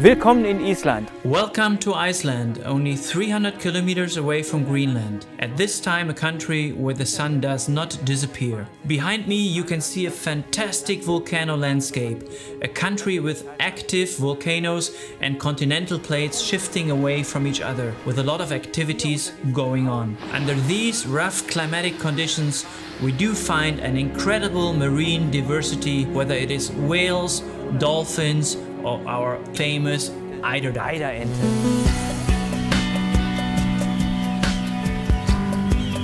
Willkommen in Island. Welcome to Iceland, only 300 kilometers away from Greenland. At this time, a country where the sun does not disappear. Behind me, you can see a fantastic volcano landscape. A country with active volcanoes and continental plates shifting away from each other, with a lot of activities going on. Under these rough climatic conditions, we do find an incredible marine diversity, whether it is whales, dolphins, or our famous Eiderduck. Eiderente.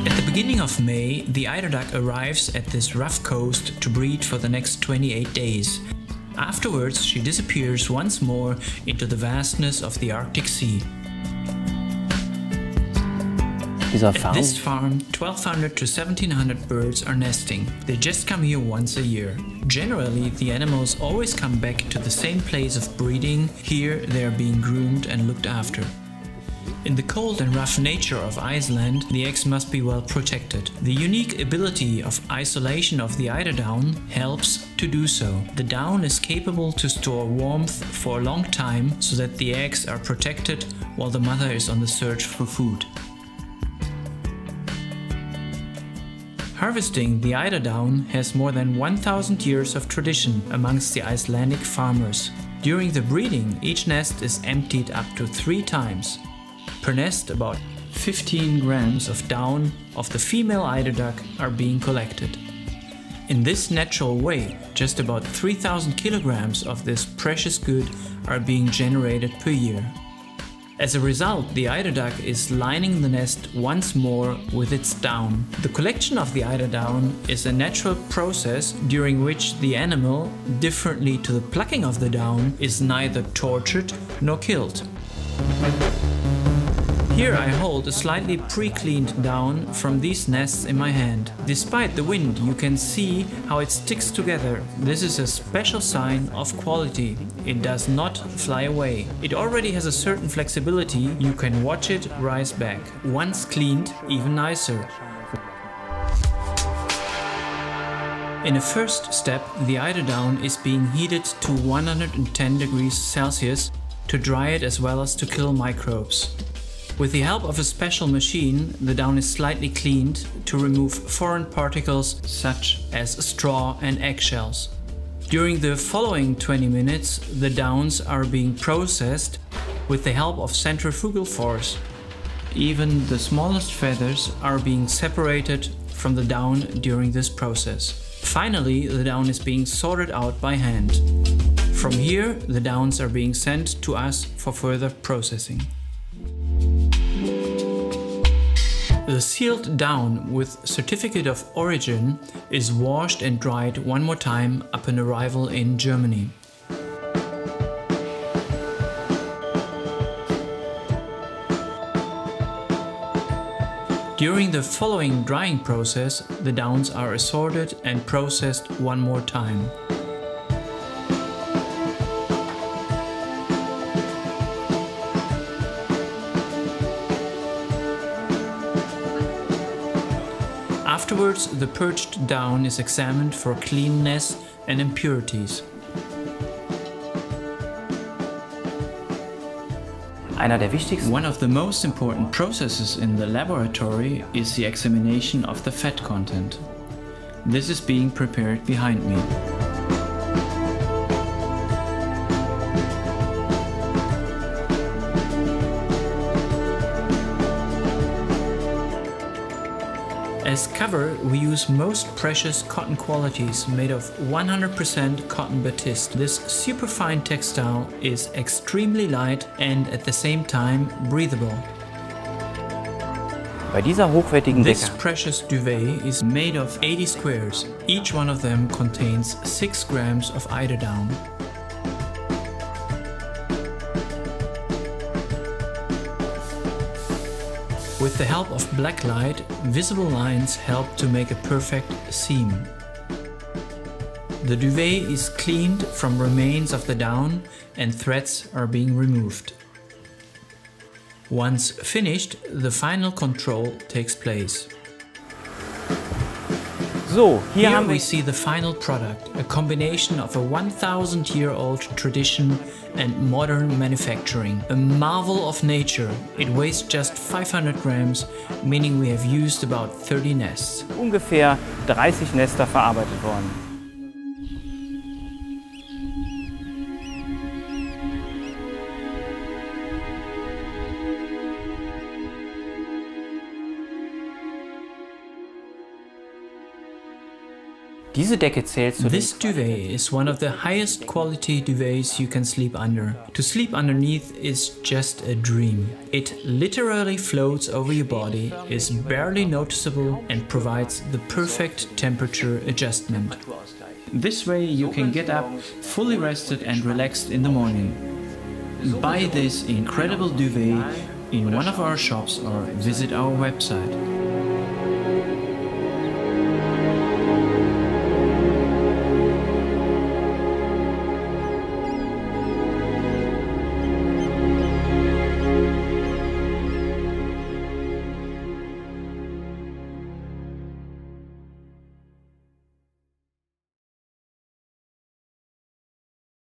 At the beginning of May, the Eiderduck arrives at this rough coast to breed for the next 28 days. Afterwards, she disappears once more into the vastness of the Arctic Sea. At Farm this farm, 1200 to 1700 birds are nesting. They just come here once a year. Generally, the animals always come back to the same place of breeding. Here, they are being groomed and looked after. In the cold and rough nature of Iceland, the eggs must be well protected. The unique ability of isolation of the eiderdown helps to do so. The down is capable to store warmth for a long time so that the eggs are protected while the mother is on the search for food. Harvesting the eiderdown has more than 1000 years of tradition amongst the Icelandic farmers. During the breeding, each nest is emptied up to three times. Per nest, about 15 grams of down of the female eiderduck are being collected. In this natural way, just about 3000 kilograms of this precious good are being generated per year. As a result, the eiderduck is lining the nest once more with its down. The collection of the eiderdown is a natural process during which the animal, differently to the plucking of the down, is neither tortured nor killed. Here I hold a slightly pre-cleaned down from these nests in my hand. Despite the wind, you can see how it sticks together. This is a special sign of quality. It does not fly away. It already has a certain flexibility. You can watch it rise back. Once cleaned, even nicer. In a first step, the eiderdown is being heated to 110 degrees Celsius to dry it as well as to kill microbes. With the help of a special machine, the down is slightly cleaned to remove foreign particles such as straw and eggshells. During the following 20 minutes, the downs are being processed with the help of centrifugal force. Even the smallest feathers are being separated from the down during this process. Finally, the down is being sorted out by hand. From here, the downs are being sent to us for further processing. The sealed down with certificate of origin is washed and dried one more time upon arrival in Germany. During the following drying process, the downs are assorted and processed one more time. Afterwards, the purged down is examined for cleanness and impurities. einer der wichtigsten One of the most important processes in the laboratory is the examination of the fat content. This is being prepared behind me. As cover, we use most precious cotton qualities made of 100% cotton batiste. This superfine textile is extremely light and at the same time breathable. bei dieser hochwertigen This precious duvet is made of 80 squares. Each one of them contains 6 grams of eiderdown. With the help of black light, visible lines help to make a perfect seam. The duvet is cleaned from remains of the down and threads are being removed. Once finished, the final control takes place. So, Here we see the final product, a combination of a 1000 year old tradition and modern manufacturing. A marvel of nature. It weighs just 500 grams, meaning we have used about 30 nests. ungefähr 30 Nester verarbeitet worden. This duvet is one of the highest quality duvets you can sleep under. To sleep underneath is just a dream. It literally floats over your body, is barely noticeable, and provides the perfect temperature adjustment. This way you can get up fully rested and relaxed in the morning. Buy this incredible duvet in one of our shops or visit our website.